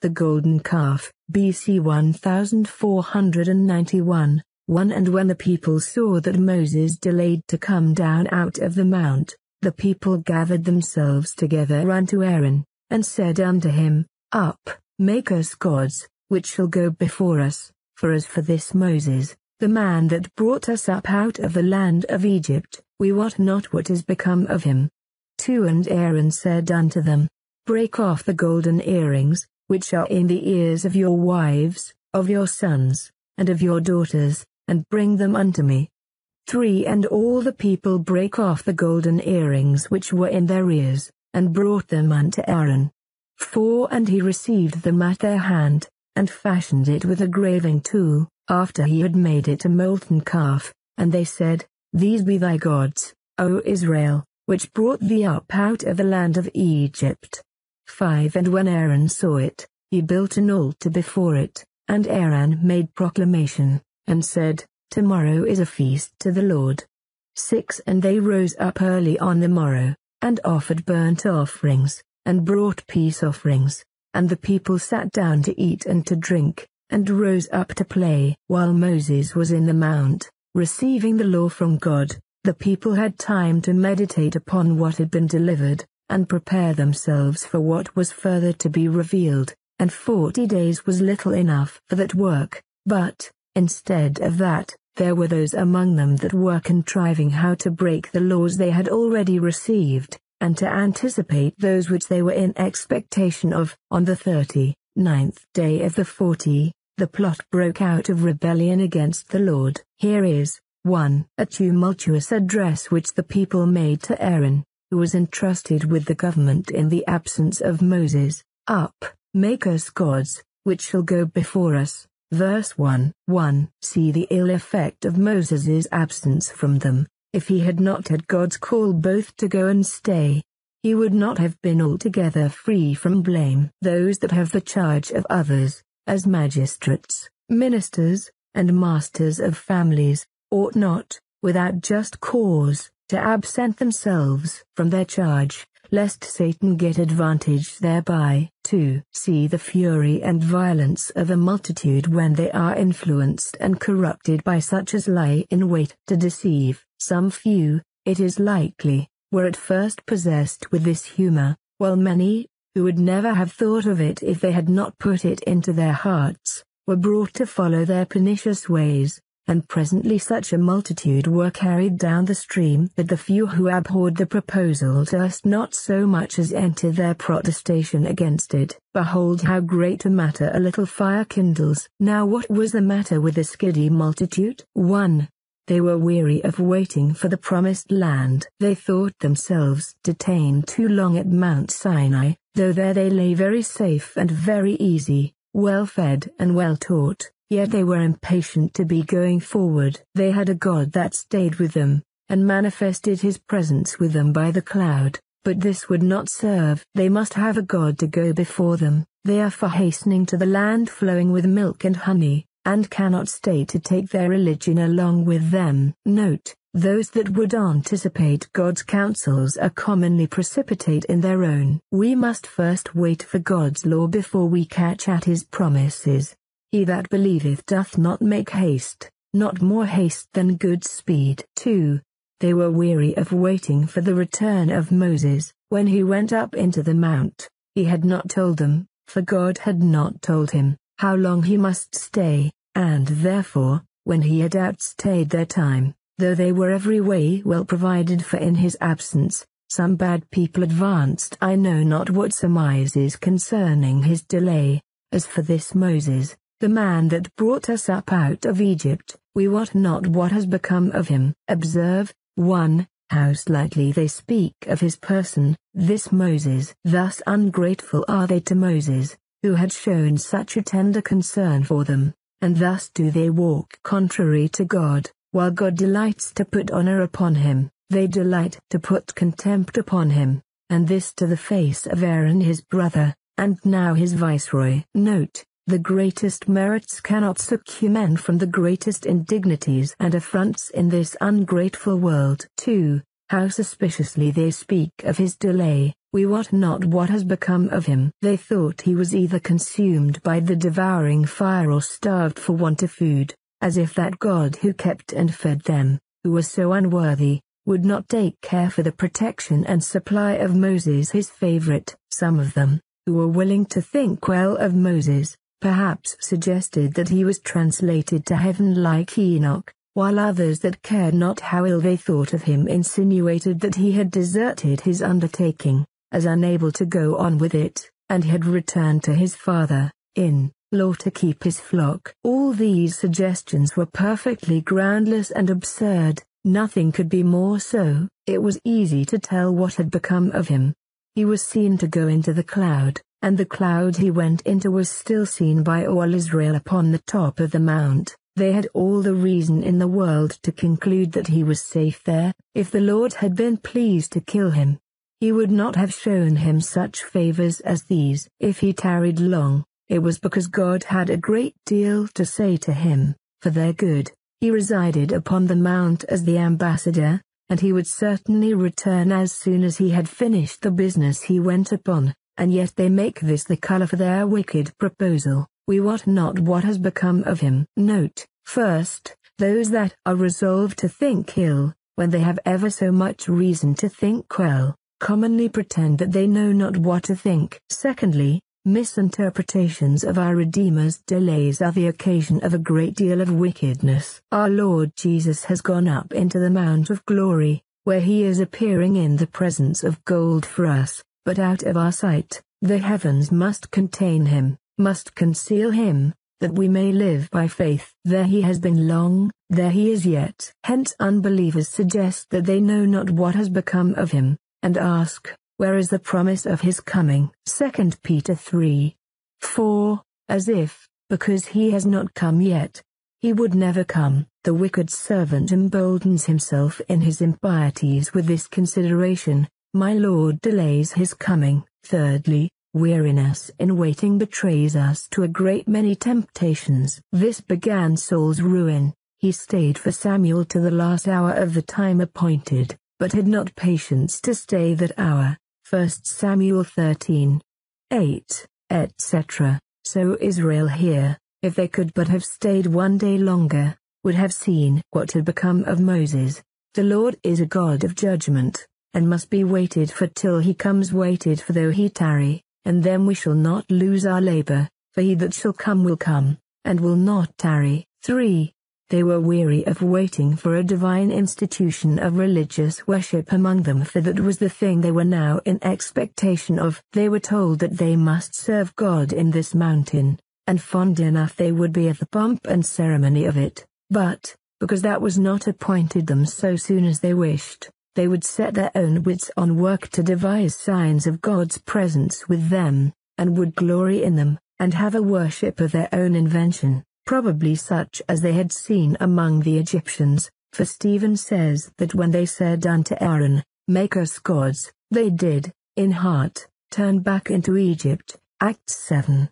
the golden calf, BC 1491, 1 And when the people saw that Moses delayed to come down out of the mount, the people gathered themselves together unto Aaron, and said unto him, Up, make us gods, which shall go before us, for as for this Moses, the man that brought us up out of the land of Egypt, we wot not what is become of him. 2 And Aaron said unto them, Break off the golden earrings, which are in the ears of your wives, of your sons, and of your daughters, and bring them unto me. 3 And all the people brake off the golden earrings which were in their ears, and brought them unto Aaron. 4 And he received them at their hand, and fashioned it with a graving tool, after he had made it a molten calf, and they said, These be thy gods, O Israel, which brought thee up out of the land of Egypt. 5 And when Aaron saw it, he built an altar before it, and Aaron made proclamation, and said, Tomorrow is a feast to the Lord. 6 And they rose up early on the morrow, and offered burnt offerings, and brought peace offerings, and the people sat down to eat and to drink, and rose up to play. While Moses was in the mount, receiving the law from God, the people had time to meditate upon what had been delivered, and prepare themselves for what was further to be revealed, and forty days was little enough for that work, but, Instead of that, there were those among them that were contriving how to break the laws they had already received, and to anticipate those which they were in expectation of. On the thirty ninth day of the forty, the plot broke out of rebellion against the Lord. Here is 1. A tumultuous address which the people made to Aaron, who was entrusted with the government in the absence of Moses. Up, make us gods, which shall go before us. Verse 1 1 See the ill effect of Moses's absence from them. If he had not had God's call both to go and stay, he would not have been altogether free from blame. Those that have the charge of others, as magistrates, ministers, and masters of families, ought not, without just cause, to absent themselves from their charge, lest Satan get advantage thereby. 2. See the fury and violence of a multitude when they are influenced and corrupted by such as lie in wait to deceive. Some few, it is likely, were at first possessed with this humor, while many, who would never have thought of it if they had not put it into their hearts, were brought to follow their pernicious ways and presently such a multitude were carried down the stream that the few who abhorred the proposal durst not so much as enter their protestation against it. Behold how great a matter a little fire kindles. Now what was the matter with the skiddy multitude? 1. They were weary of waiting for the promised land. They thought themselves detained too long at Mount Sinai, though there they lay very safe and very easy, well fed and well taught. Yet they were impatient to be going forward. They had a God that stayed with them, and manifested his presence with them by the cloud. But this would not serve. They must have a God to go before them. They are for hastening to the land flowing with milk and honey, and cannot stay to take their religion along with them. Note, those that would anticipate God's counsels are commonly precipitate in their own. We must first wait for God's law before we catch at his promises. He that believeth doth not make haste, not more haste than good speed. 2. They were weary of waiting for the return of Moses. When he went up into the mount, he had not told them, for God had not told him, how long he must stay, and therefore, when he had outstayed their time, though they were every way well provided for in his absence, some bad people advanced I know not what surmises concerning his delay. As for this Moses, the man that brought us up out of Egypt, we wot not what has become of him. Observe, 1. How slightly they speak of his person, this Moses. Thus ungrateful are they to Moses, who had shown such a tender concern for them, and thus do they walk contrary to God, while God delights to put honor upon him, they delight to put contempt upon him, and this to the face of Aaron his brother, and now his viceroy. Note, the greatest merits cannot secure men from the greatest indignities and affronts in this ungrateful world. 2. how suspiciously they speak of his delay, we wot not what has become of him. They thought he was either consumed by the devouring fire or starved for want of food, as if that God who kept and fed them, who was so unworthy, would not take care for the protection and supply of Moses his favorite. Some of them, who were willing to think well of Moses, perhaps suggested that he was translated to heaven like Enoch, while others that cared not how ill they thought of him insinuated that he had deserted his undertaking, as unable to go on with it, and had returned to his father, in law to keep his flock. All these suggestions were perfectly groundless and absurd, Nothing could be more so, it was easy to tell what had become of him. He was seen to go into the cloud, and the cloud he went into was still seen by all Israel upon the top of the mount. They had all the reason in the world to conclude that he was safe there, if the Lord had been pleased to kill him. He would not have shown him such favors as these. If he tarried long, it was because God had a great deal to say to him, for their good. He resided upon the mount as the ambassador, and he would certainly return as soon as he had finished the business he went upon, and yet they make this the color for their wicked proposal. We wot not what has become of him. Note, first, those that are resolved to think ill, when they have ever so much reason to think well, commonly pretend that they know not what to think. Secondly, Misinterpretations of our Redeemer's delays are the occasion of a great deal of wickedness. Our Lord Jesus has gone up into the Mount of Glory, where he is appearing in the presence of God for us, but out of our sight. The heavens must contain him, must conceal him, that we may live by faith. There he has been long, there he is yet. Hence unbelievers suggest that they know not what has become of him, and ask, where is the promise of his coming? 2 Peter 3. 4. As if, because he has not come yet, he would never come. The wicked servant emboldens himself in his impieties with this consideration, my Lord delays his coming. Thirdly, weariness in waiting betrays us to a great many temptations. This began Saul's ruin. He stayed for Samuel to the last hour of the time appointed, but had not patience to stay that hour. 1 Samuel 13. 8, etc. So Israel here, if they could but have stayed one day longer, would have seen what had become of Moses. The Lord is a God of judgment, and must be waited for till he comes waited for though he tarry, and then we shall not lose our labor, for he that shall come will come, and will not tarry. 3. They were weary of waiting for a divine institution of religious worship among them for that was the thing they were now in expectation of. They were told that they must serve God in this mountain, and fond enough they would be of the pomp and ceremony of it, but, because that was not appointed them so soon as they wished, they would set their own wits on work to devise signs of God's presence with them, and would glory in them, and have a worship of their own invention probably such as they had seen among the Egyptians, for Stephen says that when they said unto Aaron, Make us gods, they did, in heart, turn back into Egypt. Acts 7.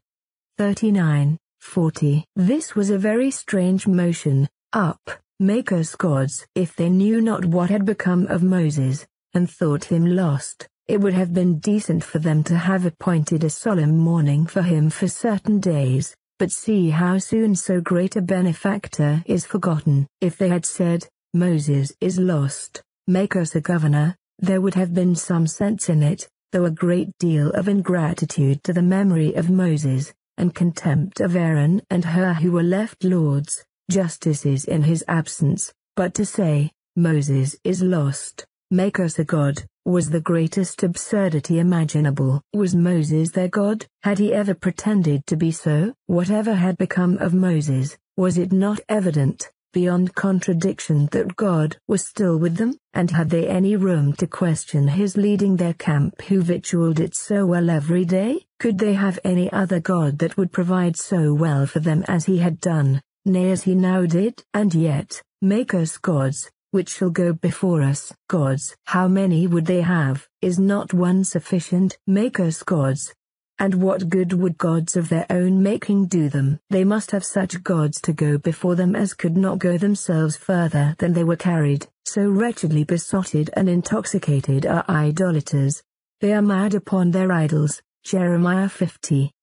39, 40. This was a very strange motion, up, make us gods. If they knew not what had become of Moses, and thought him lost, it would have been decent for them to have appointed a solemn mourning for him for certain days, but see how soon so great a benefactor is forgotten. If they had said, Moses is lost, make us a governor, there would have been some sense in it, though a great deal of ingratitude to the memory of Moses, and contempt of Aaron and Hur who were left lords, justices in his absence, but to say, Moses is lost, make us a god, was the greatest absurdity imaginable. Was Moses their God? Had he ever pretended to be so? Whatever had become of Moses, was it not evident, beyond contradiction that God was still with them? And had they any room to question his leading their camp who victualled it so well every day? Could they have any other God that would provide so well for them as he had done, nay as he now did? And yet, make us gods, which shall go before us. Gods, how many would they have? Is not one sufficient? Make us gods. and what good would gods of their own making do them? They must have such gods to go before them as could not go themselves further than they were carried. So wretchedly besotted and intoxicated are idolaters. They are mad upon their idols. Jeremiah 50.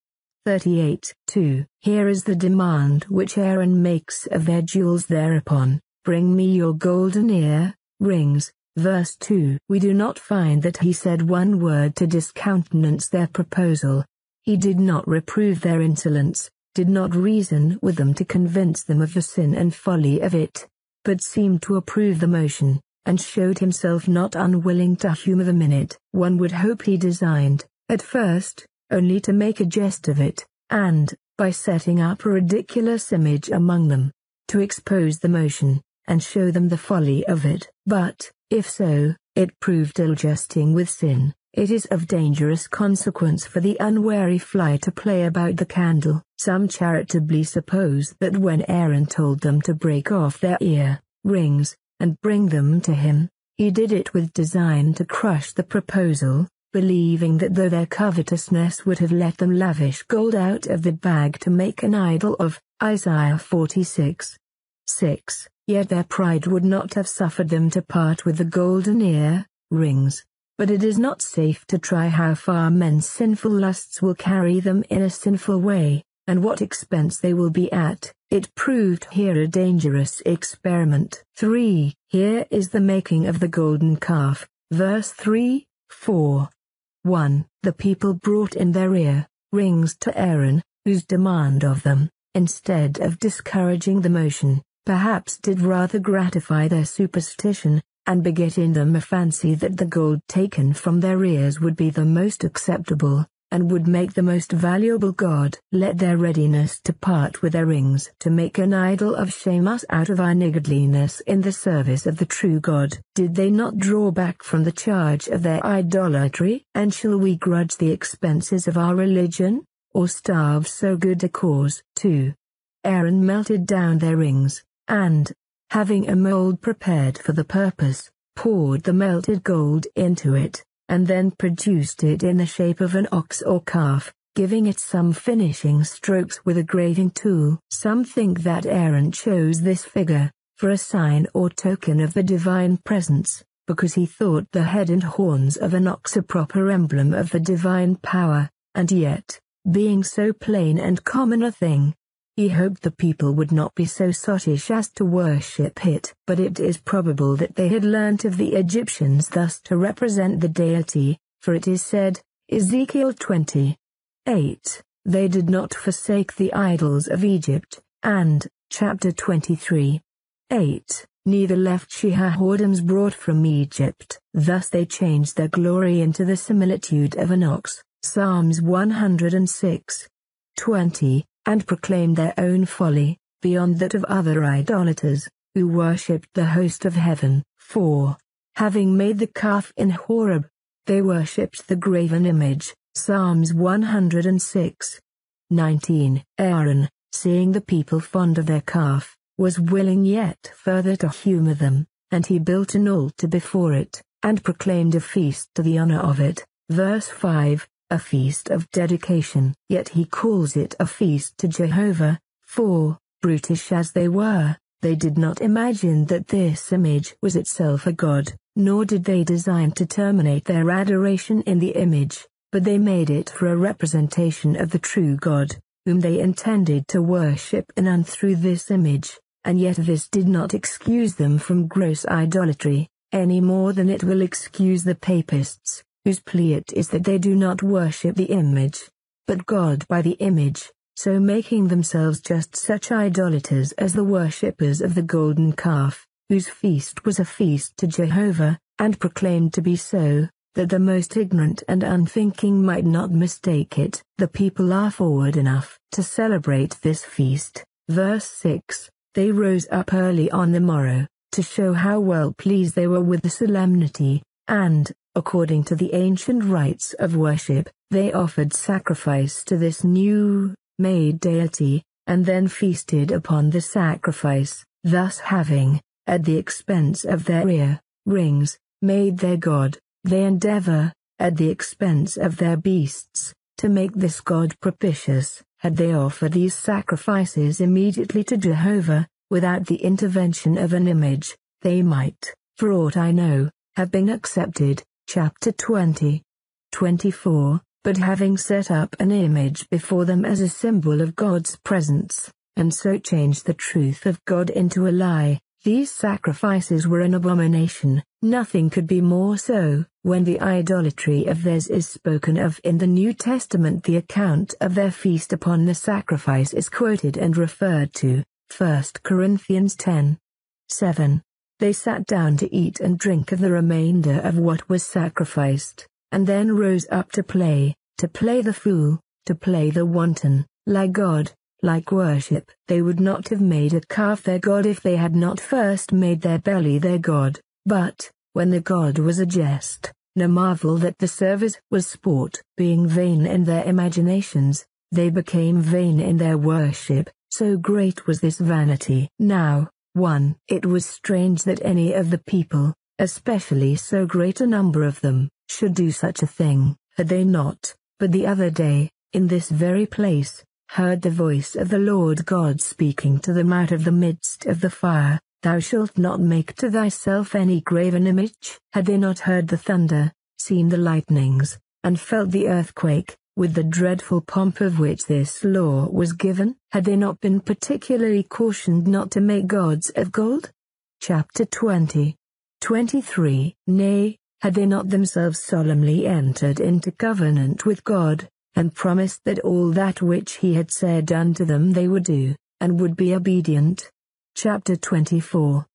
38. 2. Here is the demand which Aaron makes of their jewels thereupon. Bring me your golden ear, rings, Verse 2 We do not find that he said one word to discountenance their proposal. He did not reprove their insolence, did not reason with them to convince them of the sin and folly of it, but seemed to approve the motion, and showed himself not unwilling to humour them in it. One would hope he designed, at first, only to make a jest of it, and, by setting up a ridiculous image among them, to expose the motion, and show them the folly of it. But, if so, it proved ill jesting with sin. It is of dangerous consequence for the unwary fly to play about the candle. Some charitably suppose that when Aaron told them to break off their ear rings and bring them to him, he did it with design to crush the proposal, believing that though their covetousness would have let them lavish gold out of the bag to make an idol of, Isaiah 46. 6. Yet their pride would not have suffered them to part with the golden ear rings. But it is not safe to try how far men's sinful lusts will carry them in a sinful way, and what expense they will be at. It proved here a dangerous experiment. 3. Here is the making of the golden calf. Verse 3, 4. 1. The people brought in their ear rings to Aaron, whose demand of them, instead of discouraging the motion, perhaps did rather gratify their superstition, and beget in them a fancy that the gold taken from their ears would be the most acceptable, and would make the most valuable god. Let their readiness to part with their rings to make an idol of shame us out of our niggardliness in the service of the true God. Did they not draw back from the charge of their idolatry? And shall we grudge the expenses of our religion, or starve so good a cause? 2. Aaron melted down their rings, and, having a mold prepared for the purpose, poured the melted gold into it, and then produced it in the shape of an ox or calf, giving it some finishing strokes with a graving tool. Some think that Aaron chose this figure, for a sign or token of the divine presence, because he thought the head and horns of an ox a proper emblem of the divine power, and yet, being so plain and common a thing, he hoped the people would not be so sottish as to worship it, but it is probable that they had learnt of the Egyptians thus to represent the deity, for it is said, Ezekiel 20. 8, They did not forsake the idols of Egypt, and, chapter 23. 8, Neither left she her whoredoms brought from Egypt, thus they changed their glory into the similitude of an ox. Psalms 106. 20 and proclaimed their own folly, beyond that of other idolaters, who worshipped the host of heaven. 4. Having made the calf in Horeb, they worshipped the graven image. Psalms 106. 19. Aaron, seeing the people fond of their calf, was willing yet further to humor them, and he built an altar before it, and proclaimed a feast to the honor of it. Verse 5 a feast of dedication. Yet he calls it a feast to Jehovah, for, brutish as they were, they did not imagine that this image was itself a god, nor did they design to terminate their adoration in the image, but they made it for a representation of the true God, whom they intended to worship in and through this image, and yet this did not excuse them from gross idolatry, any more than it will excuse the papists, whose plea it is that they do not worship the image, but God by the image, so making themselves just such idolaters as the worshippers of the golden calf, whose feast was a feast to Jehovah, and proclaimed to be so, that the most ignorant and unthinking might not mistake it. The people are forward enough to celebrate this feast. Verse 6 They rose up early on the morrow, to show how well pleased they were with the solemnity, and, According to the ancient rites of worship, they offered sacrifice to this new made deity, and then feasted upon the sacrifice, thus having, at the expense of their ear rings, made their god, they endeavor, at the expense of their beasts, To make this God propitious, had they offered these sacrifices immediately to Jehovah, without the intervention of an image, they might, for aught I know, have been accepted. Chapter 20. 24. But having set up an image before them as a symbol of God's presence, and so changed the truth of God into a lie, these sacrifices were an abomination, nothing could be more so. When the idolatry of theirs is spoken of in the New Testament the account of their feast upon the sacrifice is quoted and referred to, 1 Corinthians 10. 7. They sat down to eat and drink of the remainder of what was sacrificed, and then rose up to play, to play the fool, to play the wanton, like God, like worship. They would not have made a calf their god if they had not first made their belly their god. But, when the god was a jest, no marvel that the service was sport. Being vain in their imaginations, they became vain in their worship, so great was this vanity. Now, 1. It was strange that any of the people, especially so great a number of them, should do such a thing, had they not, but the other day, in this very place, heard the voice of the Lord God speaking to them out of the midst of the fire, Thou shalt not make to thyself any graven image. Had they not heard the thunder, seen the lightnings, and felt the earthquake, with the dreadful pomp of which this law was given, had they not been particularly cautioned not to make gods of gold? Chapter 20. 23. Nay, had they not themselves solemnly entered into covenant with God, and promised that all that which he had said unto them they would do, and would be obedient. Chapter 24.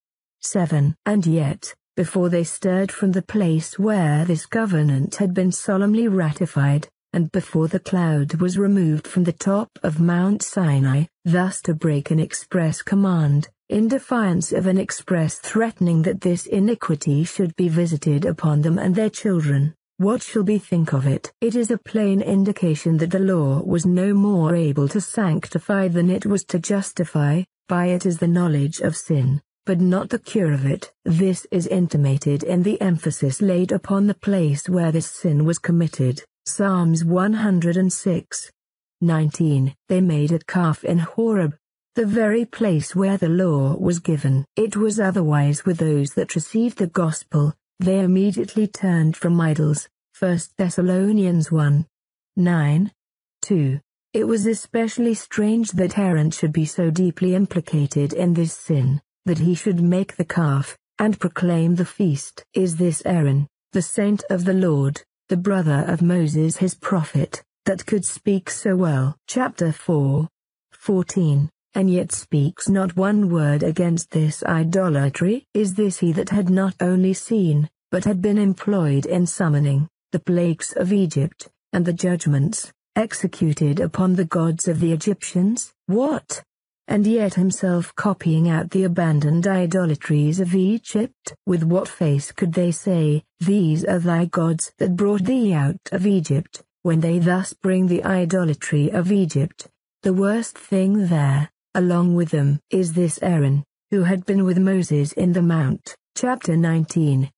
7. And yet, before they stirred from the place where this covenant had been solemnly ratified, and before the cloud was removed from the top of Mount Sinai, thus to break an express command, in defiance of an express threatening that this iniquity should be visited upon them and their children, what shall we think of it? It is a plain indication that the law was no more able to sanctify than it was to justify, by it is the knowledge of sin, but not the cure of it. This is intimated in the emphasis laid upon the place where this sin was committed. Psalms 106. 19. They made a calf in Horeb, the very place where the law was given. It was otherwise with those that received the gospel, they immediately turned from idols. 1 Thessalonians 1. 9. 2. It was especially strange that Aaron should be so deeply implicated in this sin, that he should make the calf, and proclaim the feast. Is this Aaron, the saint of the Lord, the brother of Moses his prophet, that could speak so well? Chapter 4. 14 and yet speaks not one word against this idolatry? Is this he that had not only seen, but had been employed in summoning, the plagues of Egypt, and the judgments, executed upon the gods of the Egyptians? What? And yet himself copying out the abandoned idolatries of Egypt? With what face could they say, These are thy gods that brought thee out of Egypt, when they thus bring the idolatry of Egypt? The worst thing there, along with them, is this Aaron, who had been with Moses in the mount. Chapter 19.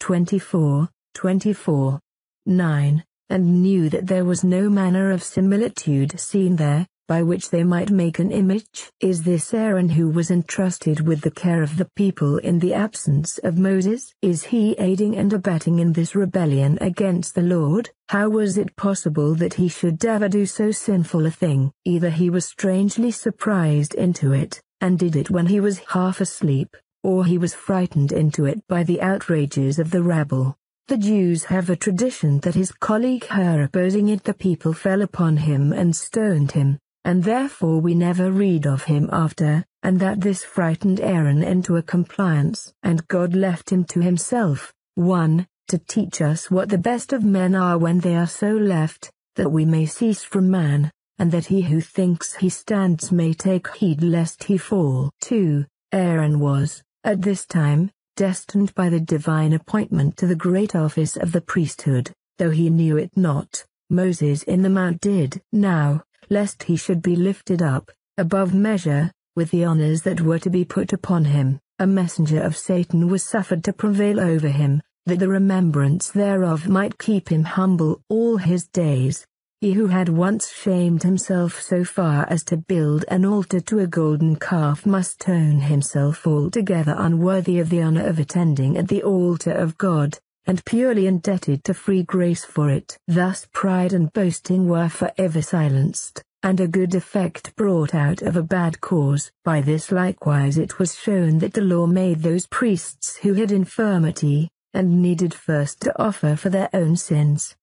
24, 24, 9, and knew that there was no manner of similitude seen there, by which they might make an image. Is this Aaron who was entrusted with the care of the people in the absence of Moses? Is he aiding and abetting in this rebellion against the Lord? How was it possible that he should ever do so sinful a thing? Either he was strangely surprised into it, and did it when he was half asleep, or he was frightened into it by the outrages of the rabble. The Jews have a tradition that his colleague Hur opposing it the people fell upon him and stoned him, and therefore we never read of him after, and that this frightened Aaron into a compliance, and God left him to himself. 1. To teach us what the best of men are when they are so left, that we may cease from man, and that he who thinks he stands may take heed lest he fall. 2. Aaron was, at this time, destined by the divine appointment to the great office of the priesthood, though he knew it not, Moses in the mount did. Now, lest he should be lifted up, above measure, with the honors that were to be put upon him, a messenger of Satan was suffered to prevail over him, that the remembrance thereof might keep him humble all his days. he who had once shamed himself so far as to build an altar to a golden calf must own himself altogether unworthy of the honor of attending at the altar of God, and purely indebted to free grace for it. Thus pride and boasting were forever silenced, and a good effect brought out of a bad cause. By this likewise it was shown that the law made those priests who had infirmity, and needed first to offer for their own sins,